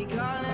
we call it